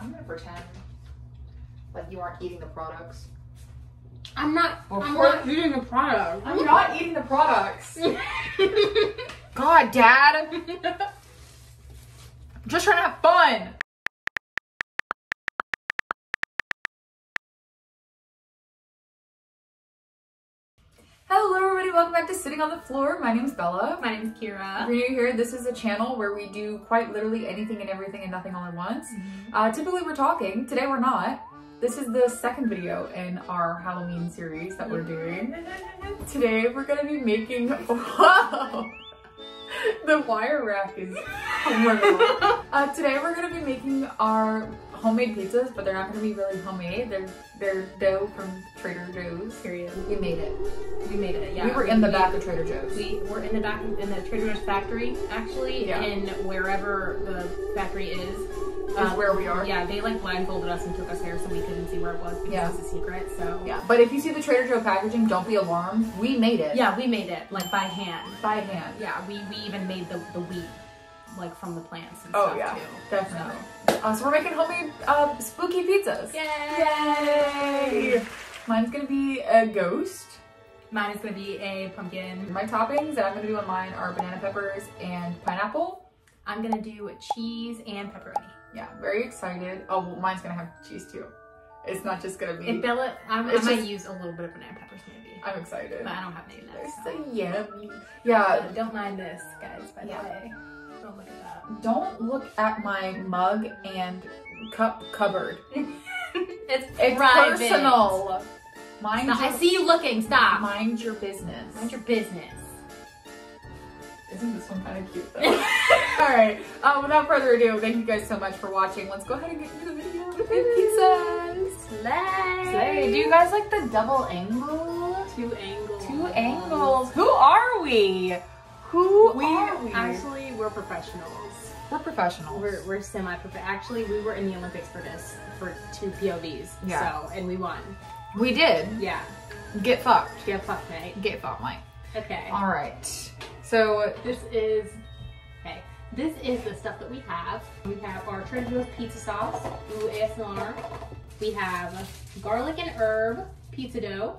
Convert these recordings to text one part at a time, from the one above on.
I'm gonna pretend like you aren't eating the products. I'm not. I'm not eating the product. I'm not eating the products. God, Dad. I'm just trying to have fun. Hello, everybody. Welcome back to Sitting on the Floor. My name is Bella. My name's If Kira. you're new here, this is a channel where we do quite literally anything and everything and nothing all at once. Uh, typically, we're talking. Today, we're not. This is the second video in our Halloween series that we're doing. Today, we're gonna be making. Whoa! The wire rack is horrible. uh, today, we're gonna be making our homemade pizzas, but they're not gonna be really homemade. They're they're dough from Trader Joe's. Period. We made it. We made it. Yeah. we were in the back of Trader Joe's. We were in the back in the Trader Joe's factory, actually, Yeah. in wherever the factory is. Is um, where we are. Yeah, they like blindfolded us and took us there so we couldn't see where it was because Yeah. it's a secret. So Yeah, but if you see the Trader Joe packaging, don't be alarmed. We made it. yeah, we made it like by hand. by hand. Yeah, we, we even made the, the wheat like from the plants and Oh stuff yeah, too. definitely. Uh, so we're making homemade uh, spooky pizzas. Yay! Yay! Mine's gonna be a ghost. Mine is gonna be a pumpkin. My toppings that I'm gonna do on mine are banana peppers and pineapple. I'm gonna do cheese and pepperoni. Yeah, very excited. Oh, well, mine's gonna have cheese too. It's not just gonna be. If Bella, I'm, I might just- use a little bit of banana peppers maybe, I'm excited. but I don't have any They're so So. yummy. Yeah. Don't mind this, guys. By Yeah. the way, don't look at that. Don't look at my mug and cup cupboard. It's, It's private. personal. Mind Stop. your, I see you looking. Stop. mind your business. Mind your business. Isn't this one kind of cute though? All right. Uh, without further ado, thank you guys so much for watching. Let's go ahead and get into the video. Make pizzas. Slay. Slay. Do you guys like the double angle? Two angles. Two angles. Who are we? Who We are we? actually we're professionals. we're professionals. We're, we're semi perfect. Actually, we were in the Olympics for this for two POVs. Yeah. So and we won. we did. Yeah. Get fucked. Get fucked, mate. Get fucked, mate. Okay. All right. So This is okay. This is the stuff that we have. We have our Trader Joe's pizza sauce, ooh ASMR. We have garlic and herb pizza dough.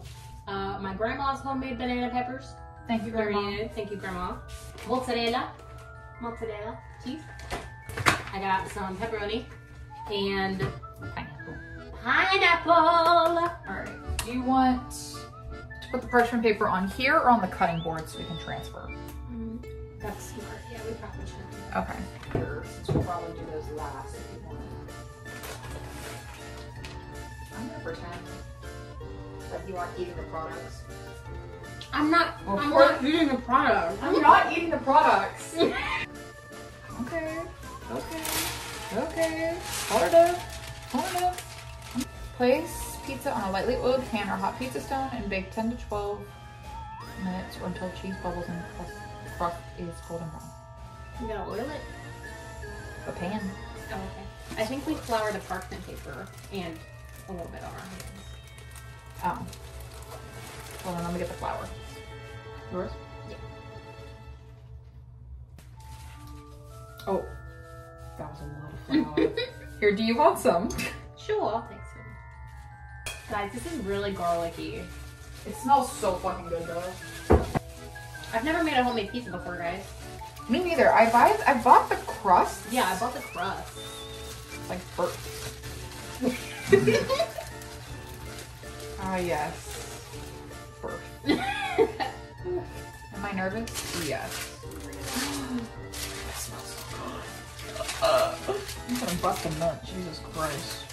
Uh, my grandma's homemade banana peppers. Thank you, Very Grandma. good. Thank you, grandma. Mozzarella, mozzarella cheese. I got some pepperoni and Pineapple. pineapple. All right. Do you want to put the parchment paper on here or on the cutting board so we can transfer? Mm, that's smart. Yeah, we probably should. Okay. Here, since we'll probably do those last if you want. I'm gonna pretend like you aren't eating the products. I'm not. Well, I'm not eating the product. I'm not eating the products. okay. Okay. Okay. Hold it up. Hold up. Place pizza on a lightly oiled pan or hot pizza stone and bake 10 to 12 minutes or until cheese bubbles and crust, crust is golden brown. You gotta oil it. A pan. Oh, okay. I think we flour the parchment paper and a little bit on our hands. Oh. Hold on, let me get the flour. Yours? Yeah. Oh. That was a lot of flour. Here, do you want some? Sure, I'll take some. Guys, this is really garlicky. It smells so fucking good though. I've never made a homemade pizza before, guys. Me neither. I buy I bought the crust. Yeah, I bought the crust. Like burnt. Ah yes. Am I nervous? Yes. that smells so good. Uh, I'm gonna bust a nut. Jesus Christ.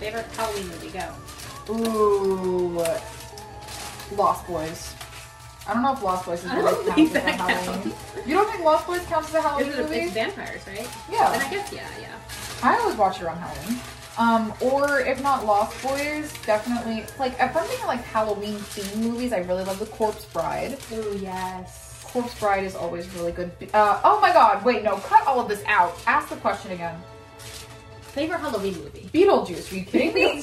Favorite Halloween movie, go. Ooh. Lost Boys. I don't know if Lost Boys is really counts think as a Halloween. counts. You don't think Lost Boys counts as a Halloween It's, movie? it's vampires, right? Yeah. And. I guess, yeah, yeah. I always watch it around Halloween. Um, or if not Lost Boys, definitely like if I'm thinking like Halloween themed movies, I really love The Corpse Bride. Oh, yes. Corpse Bride is always really good. Uh, oh my god, wait, no, cut all of this out. Ask the question again. Favorite Halloween movie? Beetlejuice, are you kidding me?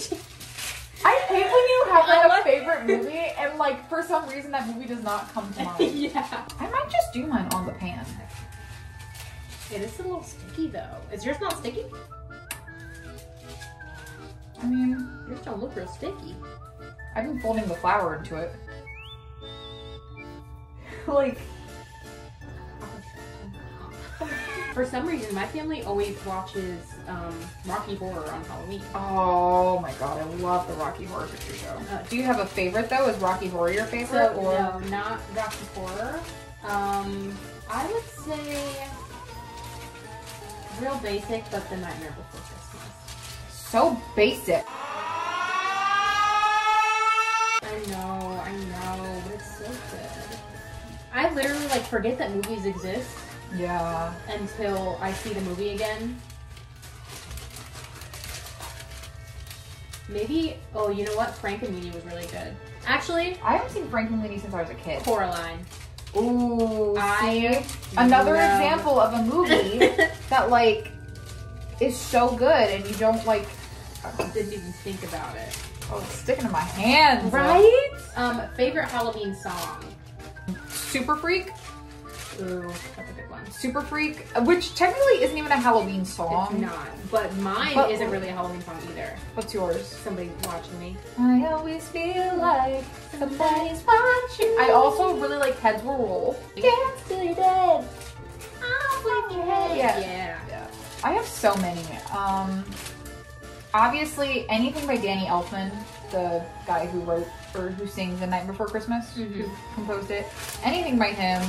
I hate when you have like a favorite movie and like for some reason that movie does not come to mind. yeah. I might just do mine on the pan. It is a little sticky, though. Is yours not sticky? I mean, Yours don't look real sticky. I've been folding the flour into it. like, For some reason, my family always watches um, Rocky Horror on Halloween. oh my god, I love the Rocky Horror Picture Show. Uh, Do you have a favorite though? Is Rocky Horror your favorite? So, or no, not Rocky Horror. Um, I would say real basic, but The Nightmare Before. So basic. I know, I know, but it's so good. I literally like forget that movies exist Yeah. until I see the movie again. Maybe, oh, you know what? Frank and Frankenweenie was really good. Actually, I haven't seen Frank and Frankenweenie since I was a kid. Coraline. Ooh, I see? Another love- example of a movie that like is so good and you don't like Didn't even think about it. oh it's sticking to my hands. Right? Um, favorite Halloween song? Super Freak. Ooh, that's a good one. Super Freak, which technically isn't even a Halloween song. It's not, but mine But- isn't really a Halloween song either. What's yours? Somebody watching me. I always feel like somebody's watching. I also really like Heads Will Roll. Dance till you're dead. I'll flip your head. Yeah. Yeah. Yeah. I have so many. Um, obviously, anything by Danny Elfman, the guy who wrote or who sings "The Night Before Christmas," who Mhm. composed it. Anything by him.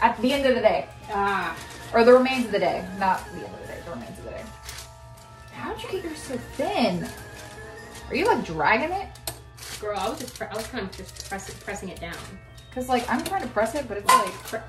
At the end of the day, Ah, or the remains of the day, not the end of the day. The remains of the day. How'd you get yours so thin? Are you like dragging it? girl, I was just I was kind of just press pressing it down. Cause like I'm trying to press it, but it's like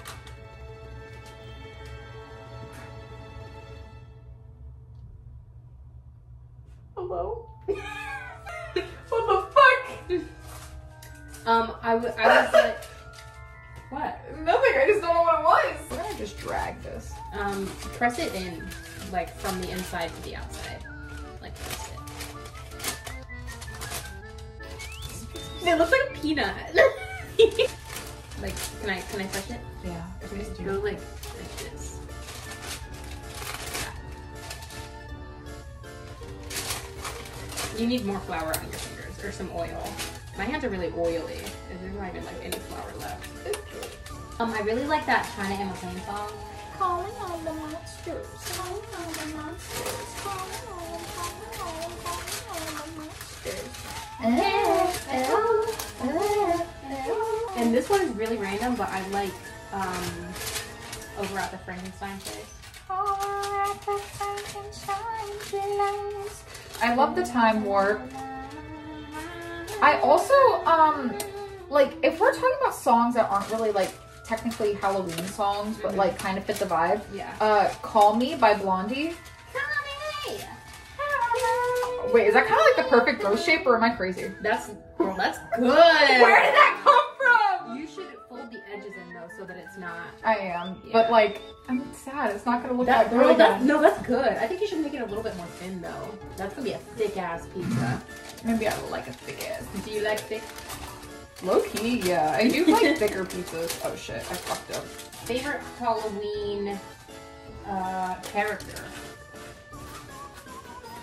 I w- I was like, what? Nothing. I just don't know what it was. We're gonna just drag this. Um, press it in, like from the inside to the outside, like press it. It looks like a peanut. like, can I can I touch it? Yeah. Just go like like this. You need more flour on your fingers or some oil. My hands are really oily. There's not even like any flour left. Um, I really like that China Anne McClain song. Calling all the monsters. Calling all the monsters. Calling all, calling all, calling all the monsters. And this one is really random, but I like um, over at the Frankenstein place. I love the time warp. I also um like if we're talking about songs that aren't really like technically Halloween songs, but like kind of fit the vibe. Yeah. Uh, "Call Me" by Blondie. Wait, is that kind of like the perfect ghost shape, or am I crazy? That's girl, that's good. Where did that come from? You should fold the edges in though, so that it's not. I am, Yeah. but like I'm sad. It's not gonna look That that, girl, good. that's, no, that's good. I think you should make it a little bit more thin though. That's gonna be a thick ass pizza. Maybe I will like a thick ass. Do you like thick? Low key, yeah. I do like thicker pizzas. Oh shit, I fucked up. Favorite Halloween uh, character?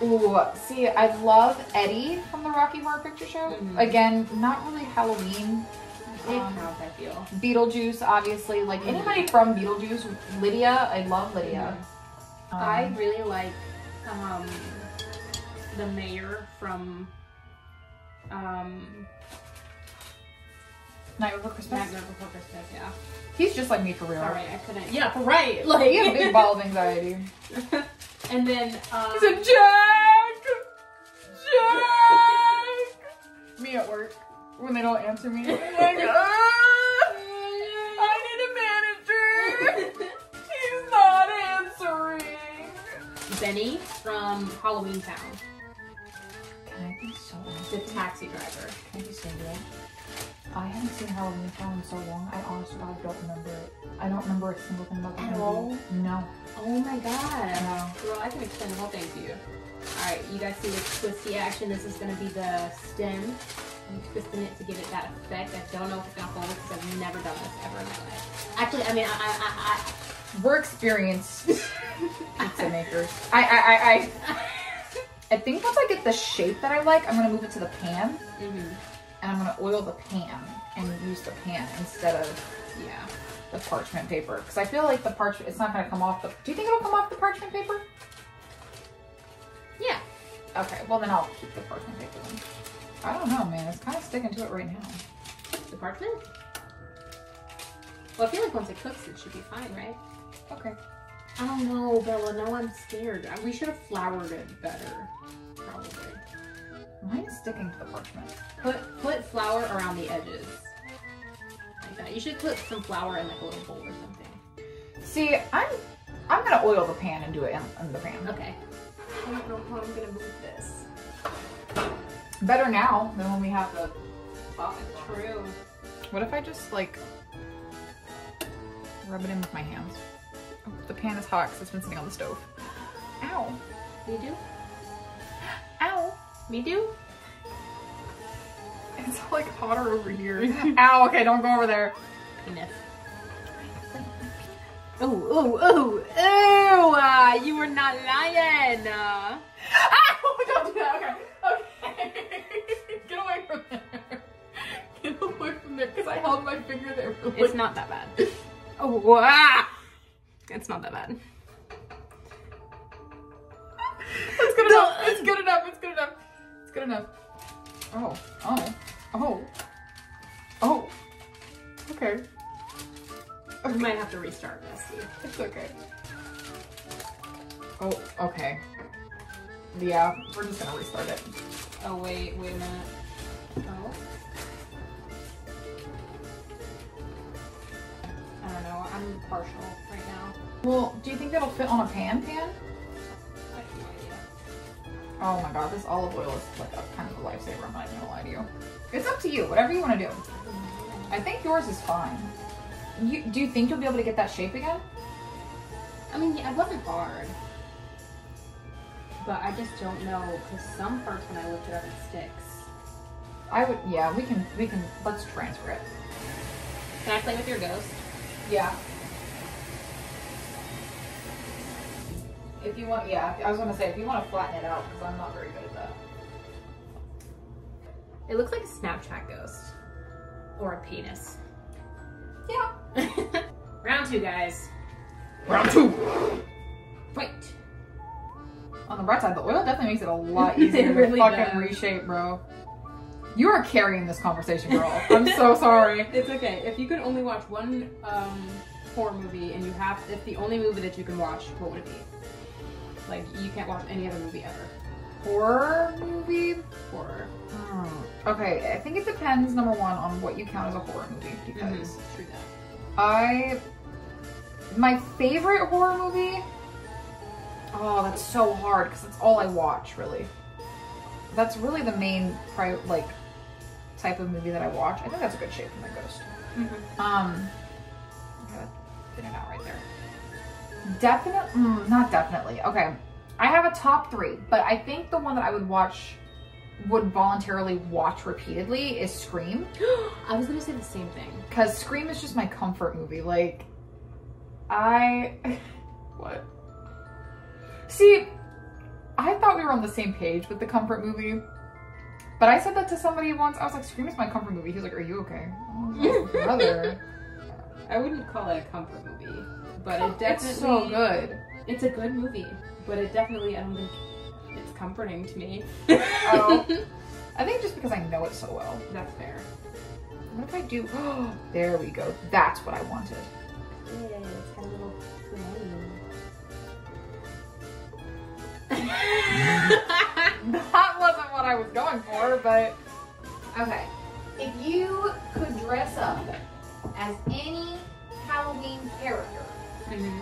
Ooh, see, I love Eddie from the Rocky Horror Picture Show. Mhm. Again, not really Halloween. Um, I feel. Beetlejuice, obviously. Like anybody from Beetlejuice. Lydia, I love Lydia. Um, I really like um, the mayor from um, Night Before Christmas. Nightmare Before Christmas. Yeah. He's just like me for real. Sorry, I couldn't. Yeah, for right. Like He has a big ball of anxiety. and then um, He's a Jack! Jack! me at work when they don't answer me. I'm like, "Ah, I need a manager. He's not answering. Benny from Halloween Town, Can I be so honest? the taxi driver. Can I be so real? I haven't seen Halloween Town in so long. I honestly I don't remember it. I don't remember a single thing about the At movie. all? No. Oh my god. No. Girl, I can explain the whole thing to you. Alright, you guys see the twisty action. This is going to be the stem. I'm twisting it to give it that effect. I don't know if it's going to hold because I've never done this ever in my life. Actually, I mean, I, I, We're experienced pizza makers. I I I, I I think once I get the shape that I like, I'm gonna move it to the pan Mm-hmm. And I'm gonna oil the pan and use the pan instead of Yeah. the parchment paper. Because I feel like the parchment, it's not gonna come off the, do you think it'll come off the parchment paper? Yeah. Okay, well then I'll keep the parchment paper then. I don't know, man. It's kind of sticking to it right now. The parchment? Well, I feel like once it cooks, it should be fine, right? Okay. I don't know, Bella. Now I'm scared. We should have floured it better. Probably. Mine is sticking to the parchment. Put put flour around the edges. Like that. You should put some flour in like a little bowl or something. See, I'm I'm gonna oil the pan and do it in, in the pan. Okay. I don't know how I'm gonna move this. Better now than when we have the. Oh, true. What if I just like rub it in with my hands? Oh, the pan is hot because it's been sitting on the stove. Ow! You do? Ow! Me do? It's like hotter over here. Ow! Okay, don't go over there. Penis. Oh, oh, oh, oh! Uh, you were not lying. Uh, Ow! Don't do that. Okay. Okay. Get away from there. Get away from there because I held my finger there like it's not that bad. Oh, wow! It's not that bad. It's good enough. It's good enough. It's good enough. Good enough. Oh. Oh. Oh. Oh. Okay. We might have to restart this. It's okay. Oh, okay. Yeah, we're just gonna restart it. Oh, wait, wait a minute. Oh. I don't know. I'm partial right now. Well, do you think that'll fit on a pan pan? Oh my god, this olive oil is like a kind of a lifesaver, I'm not even gonna lie to you. It's up to you, whatever you wanna do. I think yours is fine. You, do you think you'll be able to get that shape again? I mean, yeah, it wasn't hard. But I just don't know, because some parts when I lift it up, it sticks. I would, yeah, we can, we can, let's transfer it. Can I play with your ghost? Yeah. If you want, yeah, I was gonna say, if you wanna flatten it out, because I'm not very good at that. It looks like a Snapchat ghost. Or a penis. Yeah. Round two, guys. Round two. Fight. On the bright side, the oil definitely makes it a lot easier It really to fucking does. reshape, bro. You are carrying this conversation, girl. I'm so sorry. It's okay. If you could only watch one um, horror movie and you have, if the only movie that you can watch, what would it be? Like, you can't watch any other movie ever. Horror movie? Horror. Hmm. Okay, I think it depends, number one, on what you count as a horror movie, because True that. I my favorite horror movie. Oh, that's so hard because that's all I watch really. That's really the main pri- like type of movie that I watch. I think that's a good shape for my ghost. Um, I gotta thin it out right there. Definitely, mm, not definitely. Okay, I have a top three, but I think the one that I would watch, would voluntarily watch repeatedly is Scream. I was gonna say the same thing. Cause Scream is just my comfort movie. Like, I what? See, I thought we were on the same page with the comfort movie, but I said that to somebody once. I was like, "Scream is my comfort movie." He was like, "Are you okay?" I like, I wouldn't call it a comfort movie, but it definitely it's so good. It's a good movie, but it definitely I don't think it's comforting to me. Oh. I think just because I know it so well. That's fair. What if I do? Oh, there we go. That's what I wanted. Yeah, it's got a little That wasn't what I was going for, but okay. If you could dress up as any Halloween character Mhm.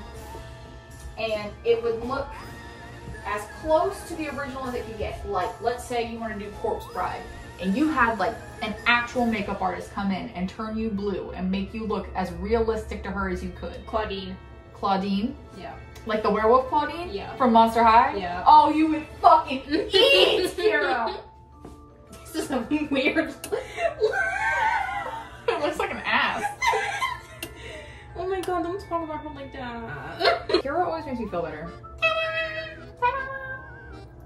and it would look as close to the original as it could get, like let's say you want to do Corpse Bride and you had like an actual makeup artist come in and turn you blue and make you look as realistic to her as you could. Claudine. Claudine, Yeah. like the werewolf Claudine Yeah. from Monster High. Yeah. Oh, you would fucking eat, Kira. This is a weird. it looks like. Oh my god, don't talk about her like that. Kira always makes me feel better.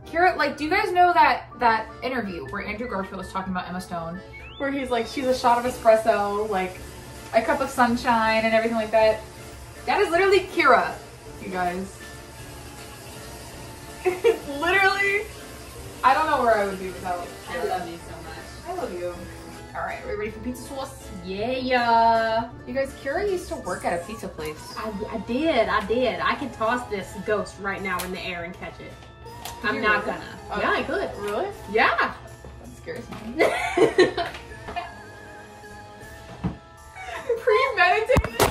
Kira, like, do you guys know that that interview where Andrew Garfield was talking about Emma Stone, where he's like, she's a shot of espresso, like a cup of sunshine, and everything like that? That is literally Kira, you guys. literally, I don't know where I would be without. I love you so much. I love you. All right, are we ready for pizza sauce? Yeah. yeah. You guys, Kira used to work at a pizza place. I, I did, I did. I could toss this ghost right now in the air and catch it. I'm not really? gonna. Oh. Yeah, I could. Really? Yeah. That scares me. Premeditated.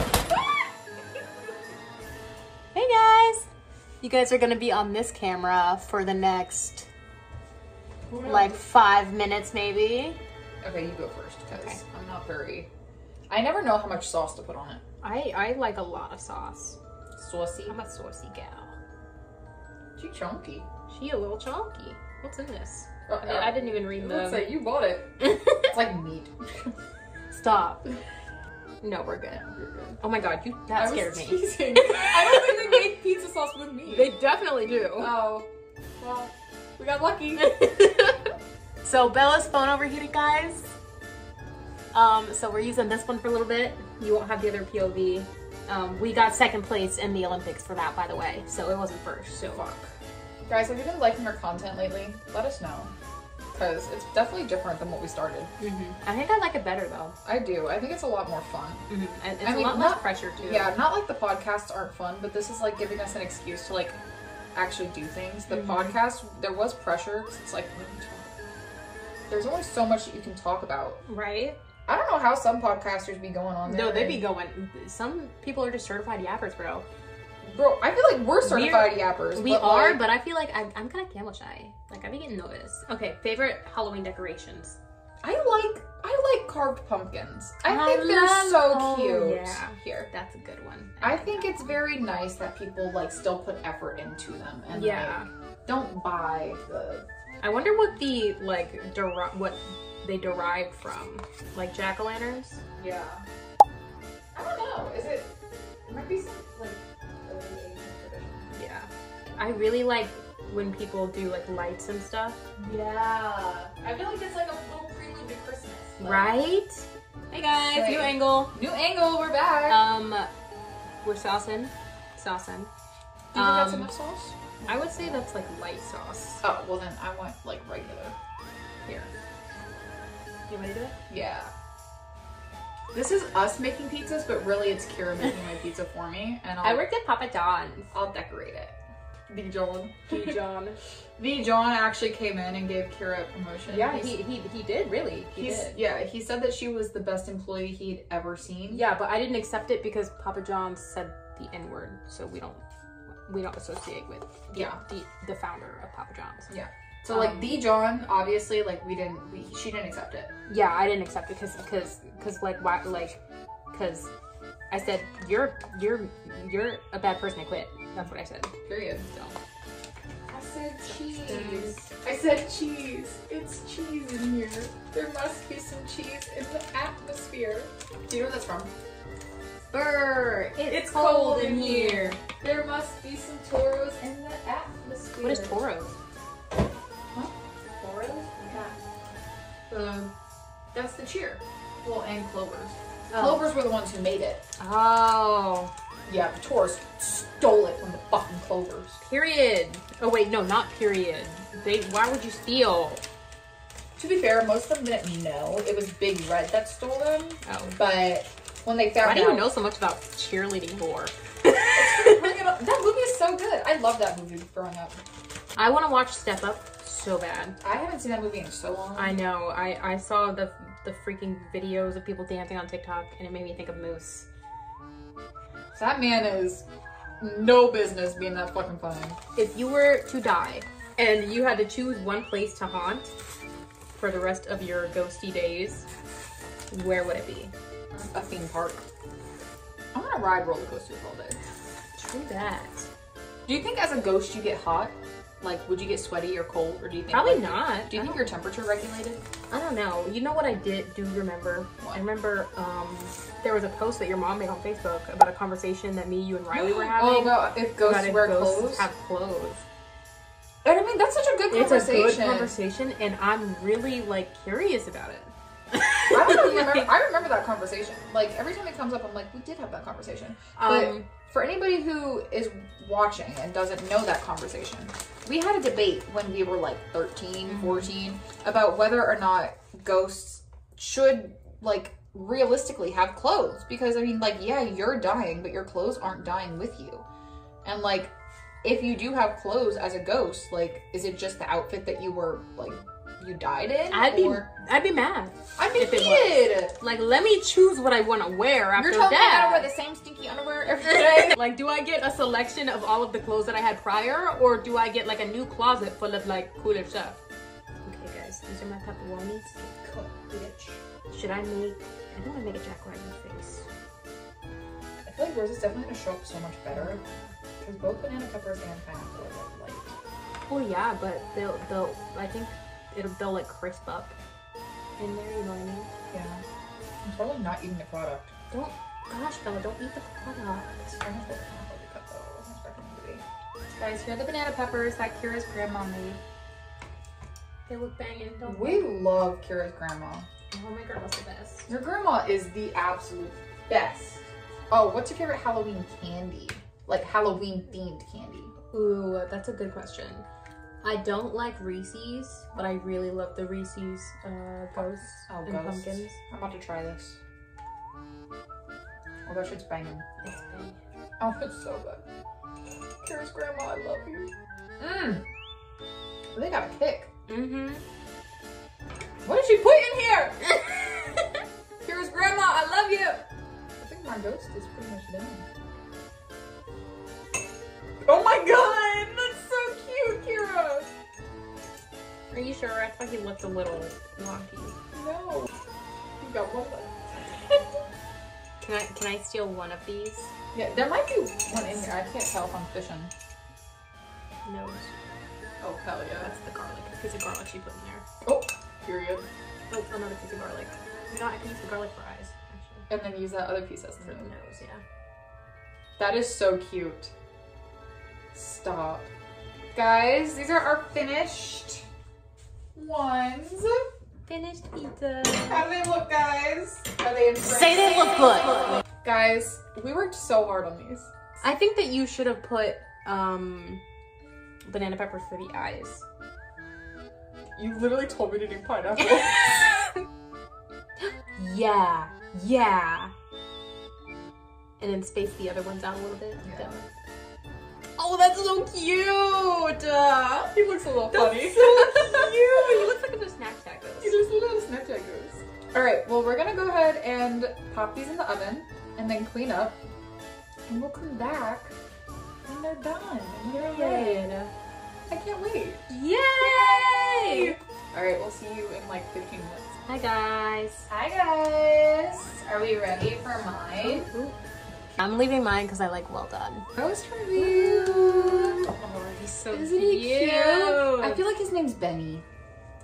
hey guys. You guys are gonna be on this camera for the next like five minutes maybe. Okay, you go first because Okay. I'm not very. I never know how much sauce to put on it. I, I like a lot of sauce. Saucy. I'm a saucy gal. She chunky. She a little chunky. What's in this? Uh, I, I didn't even read the. say you bought it. It's like meat. Stop. No, we're good. Oh my god, you that scared me. I don't think they make pizza sauce with meat. They definitely do. Oh, well, we got lucky. So Bella's phone overheated, guys. Um, so we're using this one for a little bit. You won't have the other POV. Um, we got second place in the Olympics for that, by the way. So it wasn't first. So Fuck. Guys, have you been liking our content lately? Let us know. Because it's definitely different than what we started. Mhm. I think I like it better though. I do. I think it's a lot more fun. Mhm. And it's I mean, a lot less not- pressure too. Yeah, not like the podcasts aren't fun, but this is like giving us an excuse to like actually do things. The Mhm. podcast, there was pressure it's like, there's only so much that you can talk about. Right? I don't know how some podcasters be going on there. No, they be going. Some people are just certified yappers, bro. Bro, I feel like we're certified yappers. We but, are, like, but I feel like I'm, I'm kind of camel shy. Like I be getting nervous. Okay, favorite Halloween decorations. I like I like carved pumpkins. I, I think they're so oh, cute. yeah. Here. That's a good one. I think it's very nice that people like still put effort into them and Yeah. like don't buy the I wonder what the like deri- what they derived from, like jack o' lanterns. Yeah. I don't know. Is it? It might be some like early Asian tradition. Yeah, I really like when people do like lights and stuff. Yeah. I feel like it's like a little prelude to Christmas. Right? Hey guys, new angle. New angle. We're back. Um, we're saucing, saucing. Do you think that's um, enough sauce? I would say that's like light sauce. Oh well, then I want like regular. Here. You want to do it? Yeah. This is us making pizzas, but really it's Kira making my pizza for me, and I'll, I worked at Papa John's. I'll decorate it. The John. Hey, John. The John actually came in and gave Kira a promotion. yeah, He's- he, he he did really. He he's did. yeah. He said that she was the best employee he'd ever seen. Yeah, but I didn't accept it because Papa John's said the N word, so we don't we don't associate with the, Yeah. the the founder of Papa John's. Yeah. So like Um, the John, obviously, like we didn't, we, she didn't accept it. Yeah, I didn't accept it because because because like why like because I said you're you're you're a bad person. I quit. That's what I said. Period. So I said cheese. I said cheese. It's cheese in here. There must be some cheese in the atmosphere. Do you know where that's from? Burr, It's cold in here. There must be some toros in the atmosphere. What is Toro? Toros? Yeah. The, that's the cheer. Well, and clovers. Oh. Clovers were the ones who made it. Oh, Yeah, the toros stole it from the fucking clovers. period. Oh wait, no, not period. They. Why would you steal? To be fair, most of them didn't know it was Big Red that stole them. Oh. But when they found Why do out, you know so much about cheerleading lore? Bring it up. that movie is so good. I love that movie growing up. I want to watch Step Up so bad. I haven't seen that movie in so long. I know. I I saw the the freaking videos of people dancing on TikTok, and it made me think of Moose. that man is no business being that fucking funny. If you were to die and you had to choose one place to haunt for the rest of your ghosty days, where would it be? A theme park. I'm gonna ride roller coasters all day. True that. Do you think as a ghost you get hot? Like, would you get sweaty or cold, or do you think Probably like, not. Do you I think your temperature regulated? I don't know. You know what I did do remember? What? I remember um, there was a post that your mom made on Facebook about a conversation that me, you, and Riley were having. Oh, about if about ghosts if wear ghosts clothes. have clothes. And I mean, that's such a good It's a conversation. good conversation, and I'm really like curious about it. I, remember, I remember that conversation. Like every time it comes up, I'm like, we did have that conversation. But Um, for anybody who is watching and doesn't know that conversation, we had a debate when we were like 13, 14 about whether or not ghosts should like realistically have clothes because I mean like yeah, you're dying, but your clothes aren't dying with you. And like if you do have clothes as a ghost, like is it just the outfit that you were like you died in? I'd be, or I'd be mad. I'd be did. Like, let me choose what I want to wear after You're telling me I that. gotta wear the same stinky underwear every day? like, do I get a selection of all of the clothes that I had prior, or do I get like a new closet full of like cooler stuff? Okay, guys, these are my pepperonis. Should I make? I don't want to make a Jack Ryan face. I feel like yours is definitely gonna show up so much better. Because both banana peppers and pineapple are like Oh yeah, but they'll they'll I think it'll they'll like crisp up in there. You know what I mean? Yeah. I'm totally not eating the product. Don't, gosh, Bella, don't eat the product. It's fine with the pineapple cut though. I wasn't expecting it to be. Guys, here are the banana peppers that Kira's grandma made. They look banging, don't We love Kira's grandma. Oh, my grandma's the best. Your grandma is the absolute best. Oh, what's your favorite Halloween candy? Like Halloween themed candy. Ooh, that's a good question. I don't like Reese's, but I really love the Reese's uh, ghosts Oh, and ghosts. pumpkins. I'm about to try this. Oh, that shit's banging. It's banging. Oh, it's so good. Kira's grandma, I love you. Mmm. They got a kick. Mm-hmm. What did she put in here? Kira's grandma, I love you. I think my ghost is pretty much done. Oh my god, that's so cute, Kira. Are you sure? I thought he looked a little wonky. No, you got one left. Can I can I steal one of these? yeah, there might be one in here. I can't tell if I'm fishing. No. Oh hell yeah. That's the garlic. A piece of garlic she put in there. Oh, period. Oh, another piece of garlic. You know, I can use the garlic for eyes, actually. And then use that other piece as For the nose, yeah. That is so cute. Stop. Guys, these are our finished ones. Finished pizza. How do they look, guys? Are they in Say they look good. Guys, we worked so hard on these. I think that you should have put um banana peppers for the eyes. You literally told me to do pineapple. yeah, yeah. And then space the other ones out a little bit. Yeah. Oh, that's so cute! Uh, he looks a little that's funny. so cute! He looks like a Snapchat ghost. He looks a little Snapchat ghost. All right, well, we're gonna go ahead and pop these in the oven and then clean up. And we'll come back when they're done. And they're ready. I can't wait. Yay! All right, we'll see you in like 15 minutes. Hi guys. Hi guys. Are we ready for mine? I'm leaving mine because I like well done. Ghost review. Oh, he's so Isn't he cute? I feel like his name's Benny.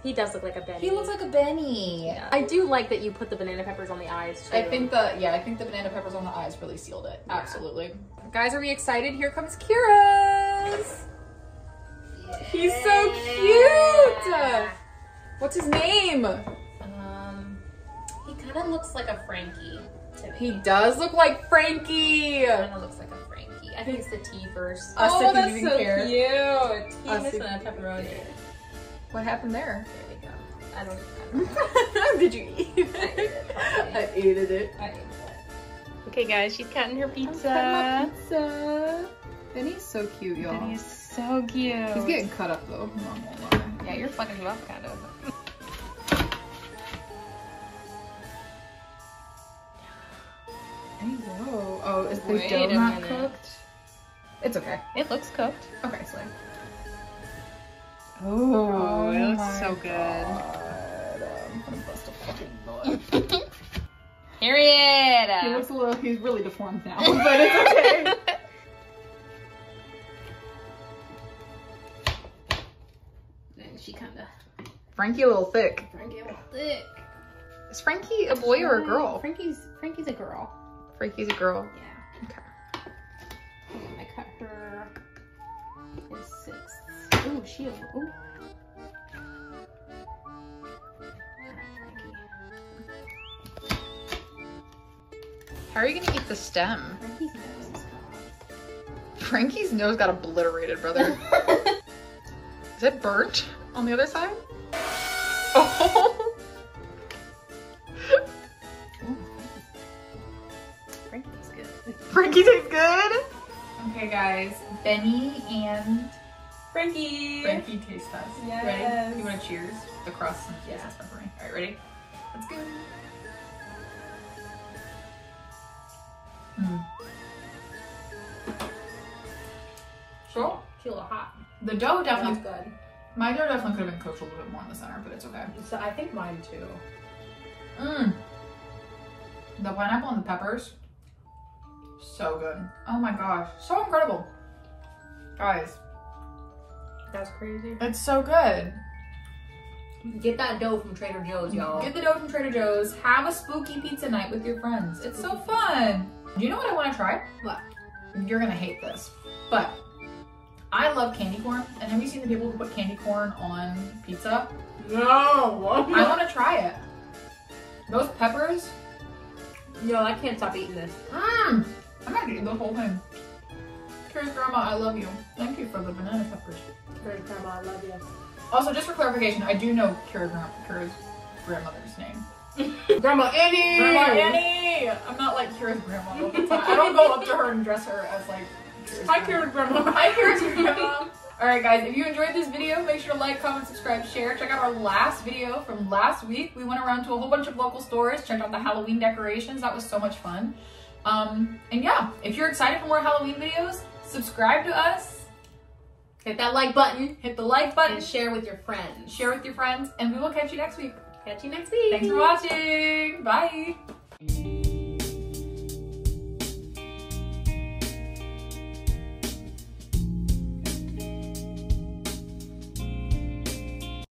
he does look like a Benny. He looks like a Benny. I do like that you put the banana peppers on the eyes too. I think the yeah, I think the banana peppers on the eyes really sealed it. Yeah. Absolutely. Guys, are we excited? Here comes Kira's. He's so cute. What's his name? Kind of looks like a Frankie to me. He does look like Frankie. kind of looks like a Frankie. I think it's the T first. Us oh, if that's so care. cute. T missing a pepperoni. What happened there? There we go. I don't. I don't Did you eat it? I ate it. I ate it. I ate it. Okay, guys, she's cutting her Pizza. Pizza. Benny's so cute, y'all. That is so cute. He's getting cut up though. Not gonna. Yeah, you're fucking him up, kind of. There you. Oh, is the Wait dough not minute. cooked? It's okay. It looks cooked. Okay, so. Oh, Oh, it looks oh my so good. God. Um, I'm gonna bust a fucking nut. Period. he looks a little, he's really deformed now, but it's okay. She kind of Frankie a little thick. Frankie a little thick. Is Frankie a boy or a girl? Frankie's Frankie's a girl. Frankie's a girl. Yeah. Okay. Cut her in six. Ooh, shield. Ooh. How are you gonna eat the stem? Frankie's nose. Frankie's nose got obliterated, brother. Is it burnt on the other side? Guys. Benny and Frankie. Frankie taste test. Yes. Ready? You want to cheers? The crust and Yeah. one for me. All right, ready? Let's go. Mm. So, She hot. the dough That's definitely, good. my dough definitely could have been cooked a little bit more in the center, but it's okay. So I think mine too. Mmm. The pineapple and the peppers, so good. Oh my gosh, so incredible. Guys, That's crazy. it's so good. Get that dough from Trader Joe's, y'all. Get the dough from Trader Joe's. Have a spooky pizza night with your friends. It's so fun. Do you know what I want to try? What? You're gonna hate this, but I love candy corn. And have you seen the people who put candy corn on pizza? No. I want to try it. Those peppers. Yo, I can't stop eating this. Mmm. I'm gonna eat the whole thing. Carrie's grandma, I love you. Thank you for the banana peppers. Great grandma, I love you. Also, just for clarification, I do know Kira's, gra- grandmother's name. Grandma Annie. Grandma Annie! I'm not like Kira's grandma all the time. I don't go up to her and dress her as like Kira's Hi. Kira's grandma. Hi, Kira's grandma. Alright guys, if you enjoyed this video, make sure to like, comment, subscribe, share. Check out our last video from last week. We went around to a whole bunch of local stores, checked out the Halloween decorations. That was so much fun. Um, and yeah, if you're excited for more Halloween videos, subscribe to us, Hit that like button hit the like button, and share with your friends. share with your friends, and we will catch you next week. Catch you next week. Thanks for watching. Bye.